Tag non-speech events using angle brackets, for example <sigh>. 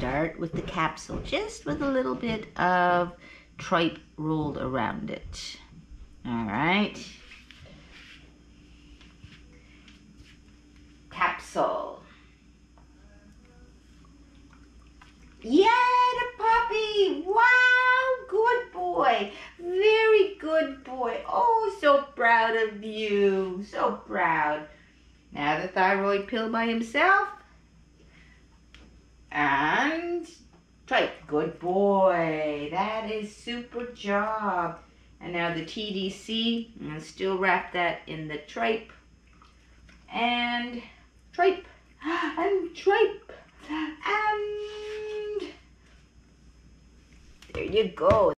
start with the capsule, just with a little bit of tripe rolled around it. All right. Capsule. Yeah, the puppy. Wow, good boy. Very good boy. Oh, so proud of you. So proud. Now the thyroid pill by himself. Tripe. Good boy. That is super job. And now the TDC. I'm going to still wrap that in the tripe. And tripe. <gasps> And tripe. And there you go.